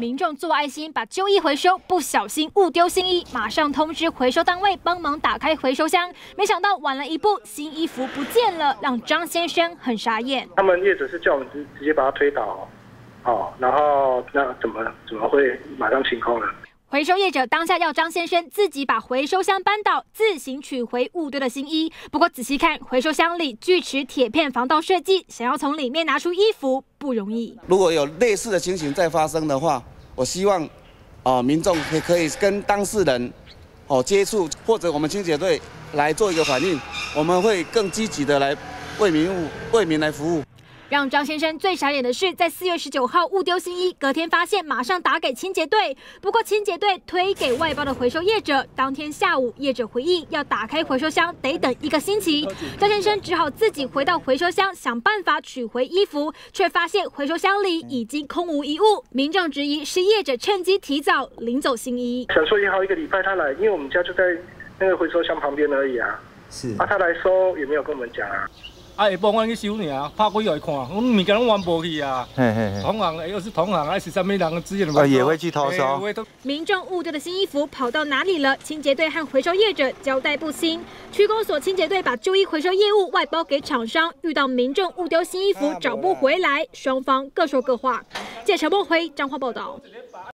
民众做爱心把旧衣回收，不小心误丢新衣，马上通知回收单位帮忙打开回收箱，没想到晚了一步，新衣服不见了，让张先生很傻眼。他们业主是叫我们直直接把它推倒，哦，然后那怎么怎么会马上清空呢？回收业者当下要张先生自己把回收箱搬倒，自行取回误丢的新衣。不过仔细看，回收箱里锯齿铁片防盗设计，想要从里面拿出衣服不容易。如果有类似的情形再发生的话，我希望啊民众可可以跟当事人哦接触，或者我们清洁队来做一个反应，我们会更积极的来为民务为民来服务。让张先生最傻眼的是，在四月十九号误丢新衣，隔天发现，马上打给清洁队。不过清洁队推给外包的回收业者，当天下午业者回应要打开回收箱，得等一个星期。张先生只好自己回到回收箱，想办法取回衣服，却发现回收箱里已经空无一物。民众质疑是业者趁机提早领走新衣。想说也好一个礼拜他来，因为我们家就在那个回收箱旁边而已啊。是啊，他来收也没有跟我们讲啊。啊，下晡我去收尔，拍看，阮物件拢完无去啊。嘿嘿嘿。同行又是同行，还是什么人资源？啊，也会去偷收。民众误丢的新衣服跑到哪里了？清洁队和回收业者交代不清。区公所清洁队把旧衣回收业务外包给厂商，遇到民众误丢新衣服找不回来，双方各说各话。记者陈梦辉、张化报道。